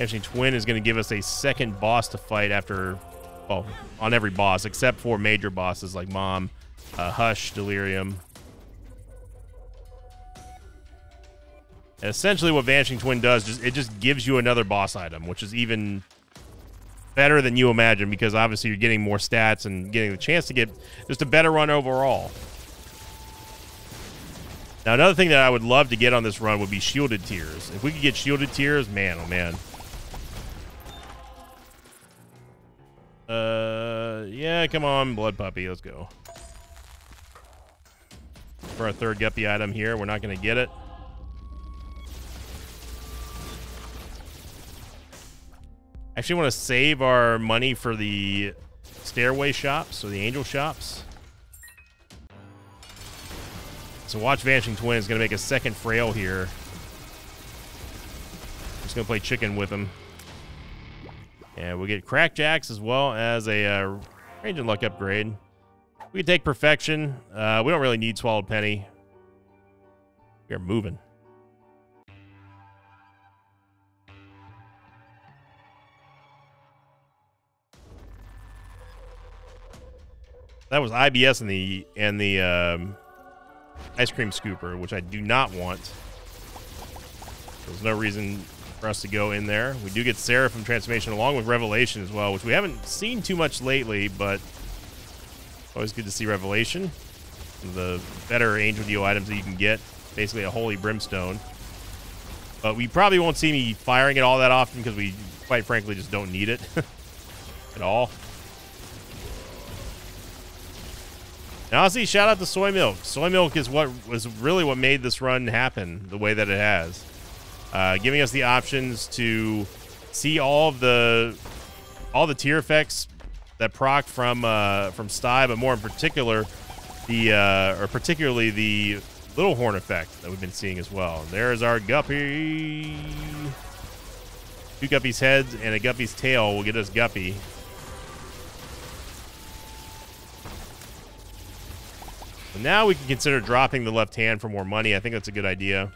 Vanishing Twin is going to give us a second boss to fight after, well, on every boss, except for major bosses like Mom, uh, Hush, Delirium. And essentially what Vanishing Twin does, just it just gives you another boss item, which is even better than you imagine because obviously you're getting more stats and getting the chance to get just a better run overall. Now, another thing that I would love to get on this run would be shielded tears. If we could get shielded tears, man, oh man. Uh, yeah, come on, blood puppy, let's go. For our third guppy item here, we're not going to get it. Actually, want to save our money for the stairway shops or the angel shops. So watch Vanishing Twin is going to make a second frail here. Just going to play chicken with him. And we'll get Crackjacks as well as a uh, range and luck upgrade. We can take Perfection. Uh, we don't really need Swallowed Penny. We are moving. That was IBS in the and the um, ice cream scooper, which I do not want. There's no reason for us to go in there. We do get Seraphim transformation along with Revelation as well, which we haven't seen too much lately, but always good to see Revelation. the better Angel Deal items that you can get. Basically a Holy Brimstone. But we probably won't see me firing it all that often because we, quite frankly, just don't need it (laughs) at all. And honestly, shout out to soy milk. Soy milk is what was really what made this run happen the way that it has. Uh, giving us the options to see all of the all the tear effects that proc from uh, from Stye, but more in particular the uh, or particularly the little horn effect that we've been seeing as well. There's our Guppy. Two Guppy's heads and a Guppy's tail will get us Guppy. And now we can consider dropping the left hand for more money. I think that's a good idea.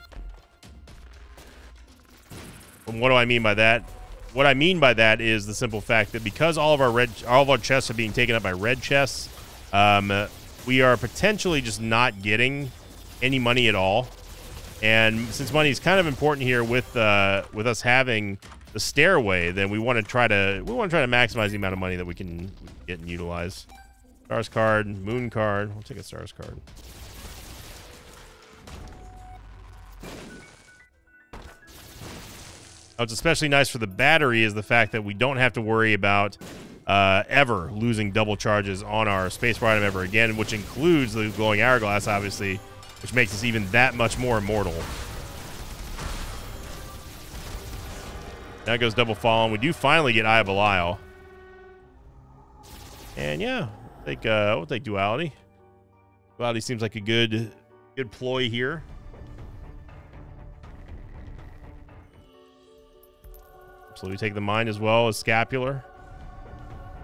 And what do I mean by that? What I mean by that is the simple fact that because all of our red, all of our chests are being taken up by red chests, um, we are potentially just not getting any money at all. And since money is kind of important here with uh, with us having the stairway, then we want to try to we want to try to maximize the amount of money that we can, get and utilize. Stars card, moon card. We'll take a stars card. What's especially nice for the battery is the fact that we don't have to worry about uh, ever losing double charges on our spacebar item ever again, which includes the glowing hourglass, obviously, which makes us even that much more immortal. Now goes double fallen. We do finally get Eye of Belial. And yeah, I think uh, we'll take duality. Duality seems like a good good ploy here. So we take the mind as well as scapular.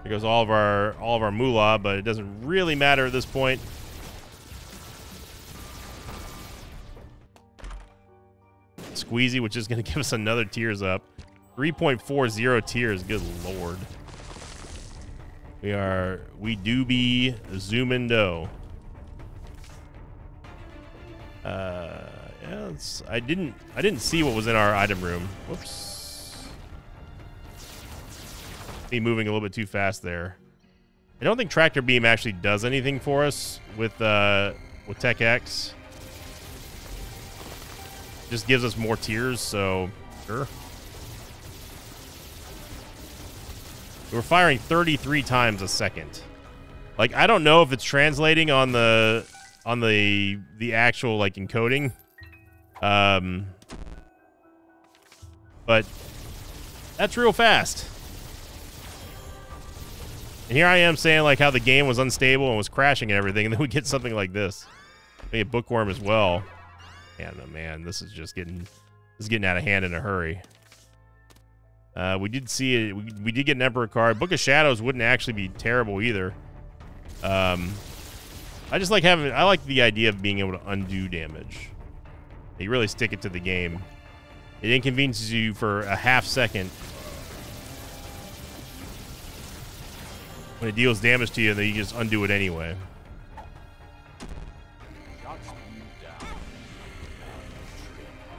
There goes all of our all of our moolah, but it doesn't really matter at this point. Squeezy, which is going (laughs) to give us another tears up. 3.40 tears. Good lord. We are we do be zooming dough. Uh, yeah, I didn't I didn't see what was in our item room. Whoops me moving a little bit too fast there. I don't think Tractor Beam actually does anything for us with uh, with Tech X. Just gives us more tears, so sure. We're firing 33 times a second. Like I don't know if it's translating on the on the the actual like encoding. Um but that's real fast. And here I am saying like how the game was unstable and was crashing and everything, and then we get something like this. We get bookworm as well. Man, oh man, this is just getting this is getting out of hand in a hurry. Uh, we did see it. We, we did get an Emperor card. Book of Shadows wouldn't actually be terrible either. Um, I just like having. I like the idea of being able to undo damage. You really stick it to the game. It inconveniences you for a half second, when it deals damage to you, and then you just undo it anyway.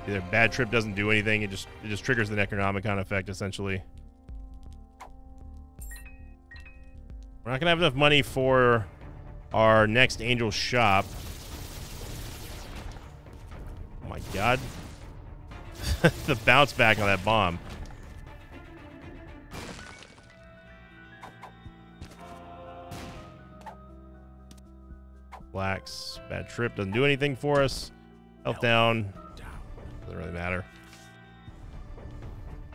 Either bad trip doesn't do anything, it just it just triggers the Necronomicon effect essentially. We're not gonna have enough money for our next angel shop. Oh my god. (laughs) the bounce back on that bomb. Blacks. Bad trip. Doesn't do anything for us. Health down. Doesn't really matter.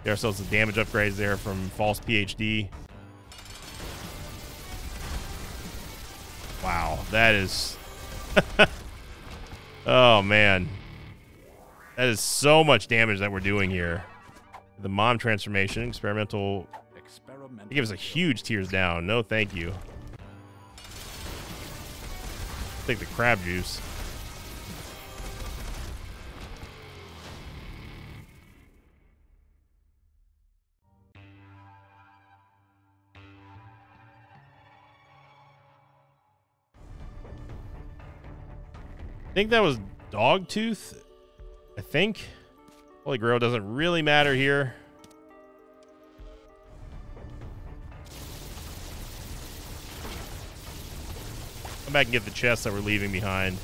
Get ourselves some damage upgrades there from False PhD. Wow. That is... (laughs) oh, man. That is so much damage that we're doing here. The mom transformation, experimental. Experimental. It gives us a huge tears down. No, thank you. Take the crab juice. I think that was dog tooth. I think. Holy Grail doesn't really matter here. Come back and get the chests that we're leaving behind.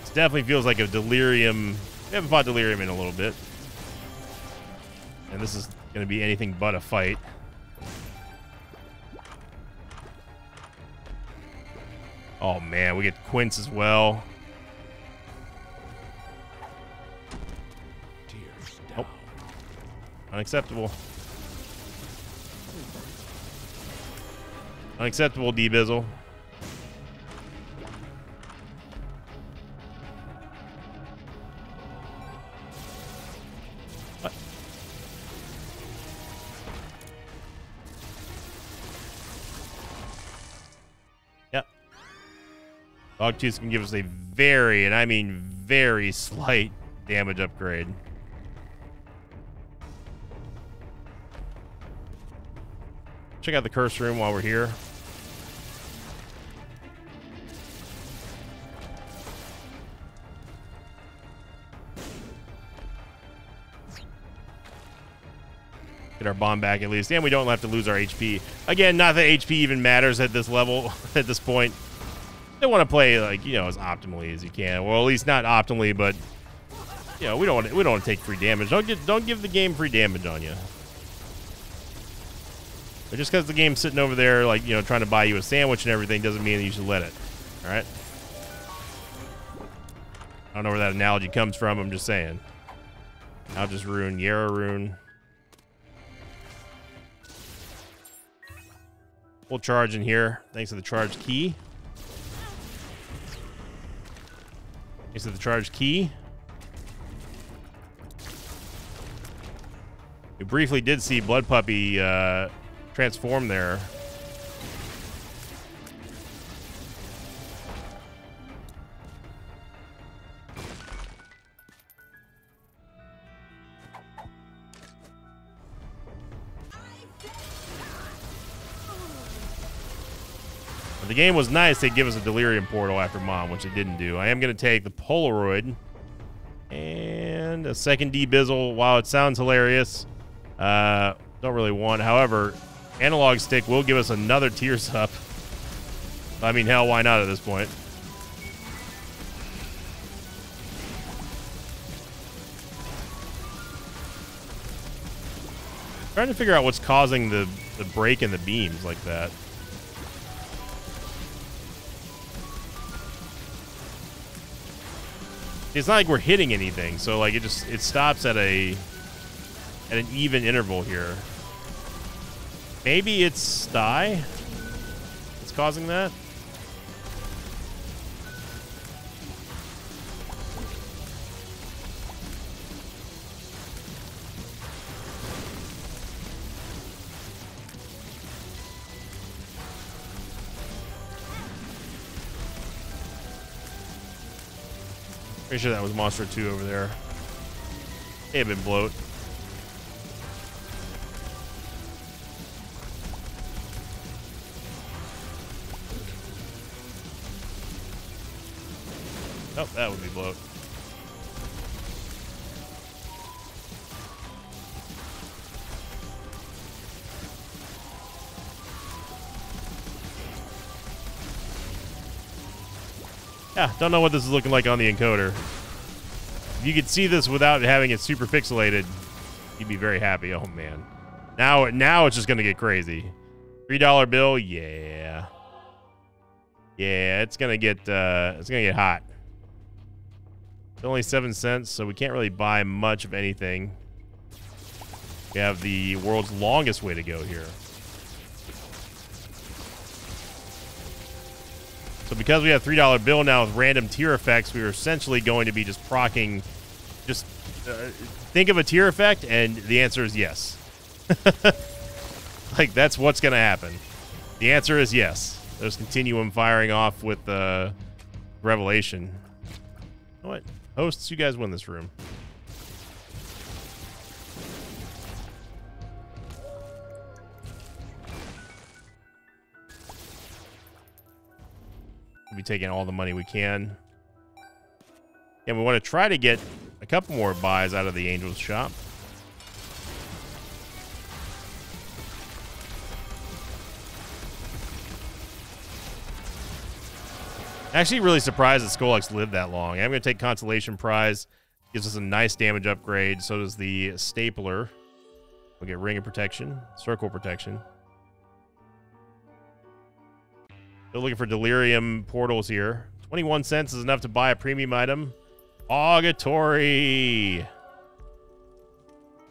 This definitely feels like a delirium. We haven't fought delirium in a little bit. And this is going to be anything but a fight. Oh man, we get Quince as well. Nope. Unacceptable. Unacceptable, D-Bizzle. Dogtooth can give us a very, and I mean very slight damage upgrade. Check out the curse room while we're here. Get our bomb back at least. And we don't have to lose our HP. Again, not that HP even matters at this level, (laughs) at this point. They want to play, like, you know, as optimally as you can. Well, at least not optimally, but, you know, we don't want to, we don't want to take free damage. Don't, get, don't give the game free damage on you. But just because the game's sitting over there, like, you know, trying to buy you a sandwich and everything doesn't mean that you should let it. All right? I don't know where that analogy comes from. I'm just saying. I'll just ruin Jera Rune. We'll charge in here thanks to the charge key. Thanks to the charge key. We briefly did see Blood Puppy uh, transform there. The game was nice, they'd give us a Delirium portal after Mom, which they didn't do. I am going to take the Polaroid and a second D-Bizzle. While it sounds hilarious, uh, don't really want. However, Analog Stick will give us another Tears (laughs) Up. I mean, hell, why not at this point? trying to figure out what's causing the, the break in the beams like that. It's not like we're hitting anything, so like it just it stops at a at an even interval here. Maybe it's Stye that's causing that. Sure that was Monstro 2 over there. May have been bloat. Oh, that would be bloat. Yeah, don't know what this is looking like on the encoder. If you could see this without having it super pixelated, you'd be very happy. Oh man. Now now it's just gonna get crazy. Three dollar bill, yeah. Yeah, it's gonna get uh it's gonna get hot. It's only seven cents, so we can't really buy much of anything. We have the world's longest way to go here. So because we have $3 bill now with random tear effects, we are essentially going to be just procking, just uh, think of a tear effect, and the answer is yes. (laughs) like, that's what's going to happen. The answer is yes. There's continuum firing off with the uh, revelation. what? Hosts, you guys win this room. Be taking all the money we can. And we want to try to get a couple more buys out of the Angels shop. Actually, really surprised that Scolex lived that long. I'm going to take Consolation Prize. Gives us a nice damage upgrade. So does the Stapler. We'll get Ring of Protection, Circle Protection. Looking for delirium portals here. 21 cents is enough to buy a premium item. Pogatory.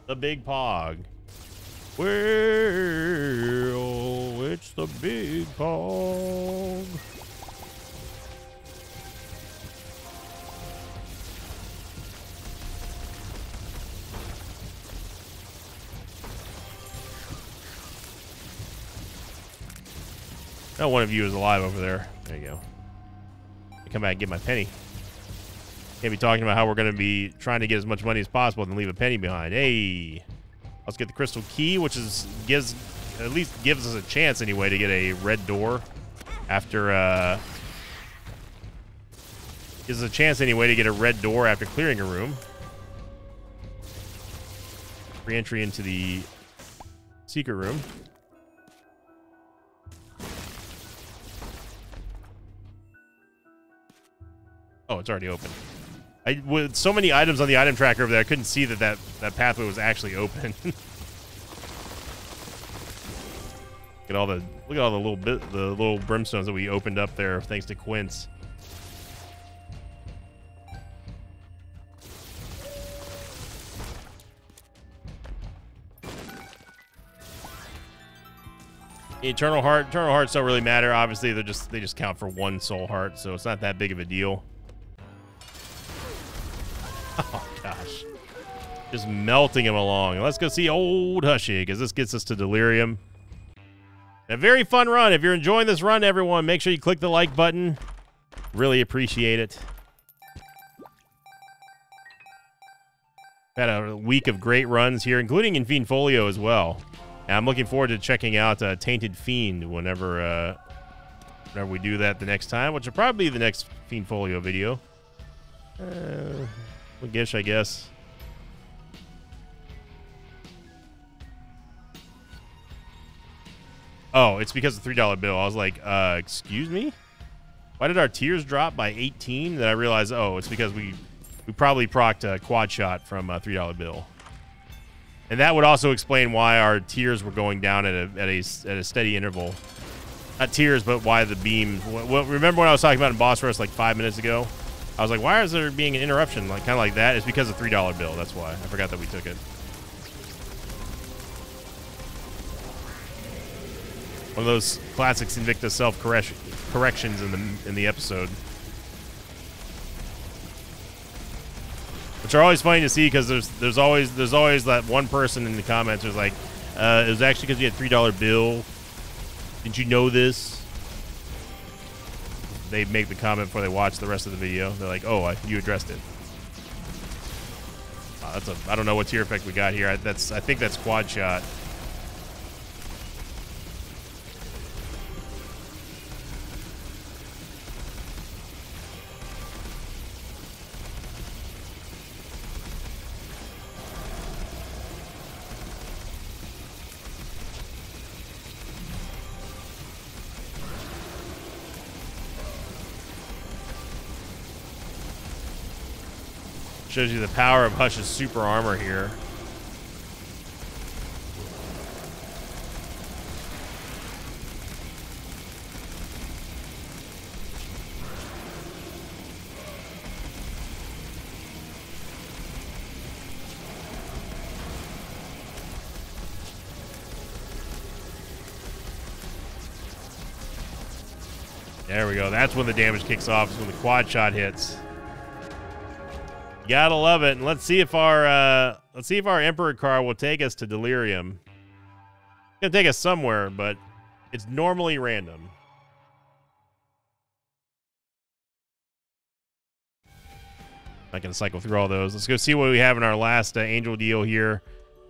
The big pog. Well, it's the big pog. Oh, one of you is alive over there. There you go. come back and get my penny. Can't be talking about how we're going to be trying to get as much money as possible and leave a penny behind. Hey, let's get the crystal key, which is gives at least gives us a chance anyway to get a red door after uh gives us a chance anyway to get a red door after clearing a room. Re-entry into the secret room. Oh, it's already open. I with so many items on the item tracker over there, I couldn't see that that, that pathway was actually open. (laughs) look at all the look at all the little bit the little brimstones that we opened up there thanks to Quince. Eternal heart, eternal hearts don't really matter. Obviously, they just they just count for one soul heart, so it's not that big of a deal. Just melting him along. Let's go see old Hushy because this gets us to Delirium. A very fun run. If you're enjoying this run, everyone, make sure you click the like button. Really appreciate it. Had a week of great runs here, including in Fiend Folio as well. And I'm looking forward to checking out uh, Tainted Fiend whenever uh, whenever we do that the next time, which will probably be the next Fiend Folio video. Uh, Gish, I guess. Oh, it's because of the $3 bill. I was like, uh, excuse me? Why did our tears drop by 18? Then I realized, oh, it's because we we probably procced a quad shot from a $3 bill. And that would also explain why our tears were going down at a, at a, at a steady interval. Not tears, but why the beam. Well, remember when I was talking about in Boss Rush like five minutes ago? I was like, why is there being an interruption? Like, kind of like that. It's because of $3 bill. That's why. I forgot that we took it. One of those classic Sinvicta self corrections in the in the episode. which are always funny to see because there's there's always there's always that one person in the comments who's like, uh, it was actually because you had three dollar bill. Didn't you know this? They make the comment before they watch the rest of the video. They're like, oh, I, you addressed it. Uh, that's a I don't know what tear effect we got here. I, that's I think that's quad shot. Shows you the power of Hush's super armor here. There we go. That's when the damage kicks off, is when the quad shot hits. Gotta love it. And let's see if our uh, let's see if our Emperor car will take us to Delirium. It's gonna take us somewhere, but it's normally random. Not gonna cycle through all those. Let's go see what we have in our last uh, Angel deal here.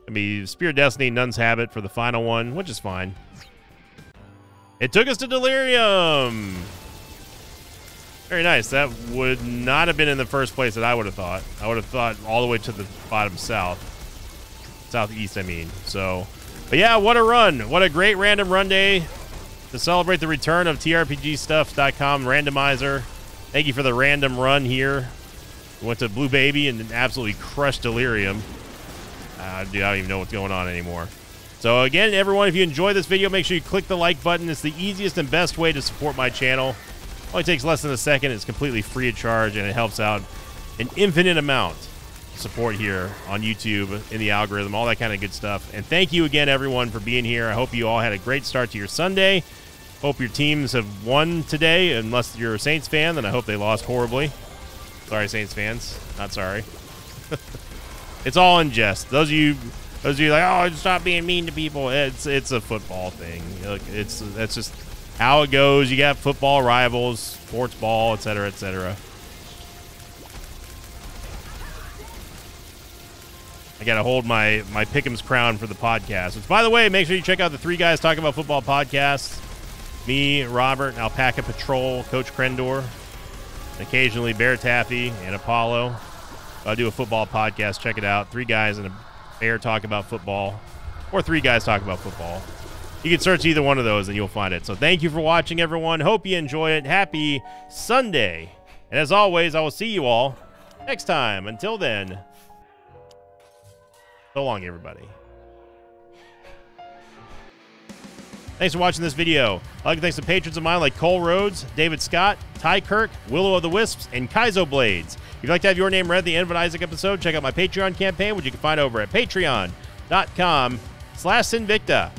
I mean, Spear Destiny, Nun's Habit for the final one, which is fine. It took us to Delirium. Very nice. That would not have been in the first place that I would have thought. I would have thought all the way to the bottom south. Southeast, I mean. So, but yeah, what a run. What a great random run day to celebrate the return of TRPGstuff.com randomizer. Thank you for the random run here. We went to Blue Baby and absolutely crushed Delirium. Uh, dude, I don't even know what's going on anymore. So again, everyone, if you enjoyed this video, make sure you click the like button. It's the easiest and best way to support my channel. Only takes less than a second. It's completely free of charge, and it helps out an infinite amount support here on YouTube in the algorithm, all that kind of good stuff. And thank you again, everyone, for being here. I hope you all had a great start to your Sunday. Hope your teams have won today, unless you're a Saints fan, then I hope they lost horribly. Sorry, Saints fans. Not sorry. (laughs) it's all in jest. Those of you, those of you like, oh, stop being mean to people. It's it's a football thing. It's that's just how it goes. You got football rivals, sports ball, etc., etc. I got to hold my my Pick'em's crown for the podcast. Which, by the way, make sure you check out the Three Guys Talking About Football podcast. Me, Robert, Alpaca Patrol, Coach Crendor, occasionally Bear Taffy and Apollo. I do a football podcast. Check it out. Three guys and a bear talk about football, or three guys talk about football. You can search either one of those and you'll find it. So thank you for watching, everyone. Hope you enjoy it. Happy Sunday. And as always, I will see you all next time. Until then, so long, everybody. Thanks for watching this video. I'd like to thank some patrons of mine like Cole Rhodes, David Scott, Ty Kirk, Willow of the Wisps, and Kaizo Blades. If you'd like to have your name read in the end of an Isaac episode, check out my Patreon campaign, which you can find over at patreon.com slash Sinvicta.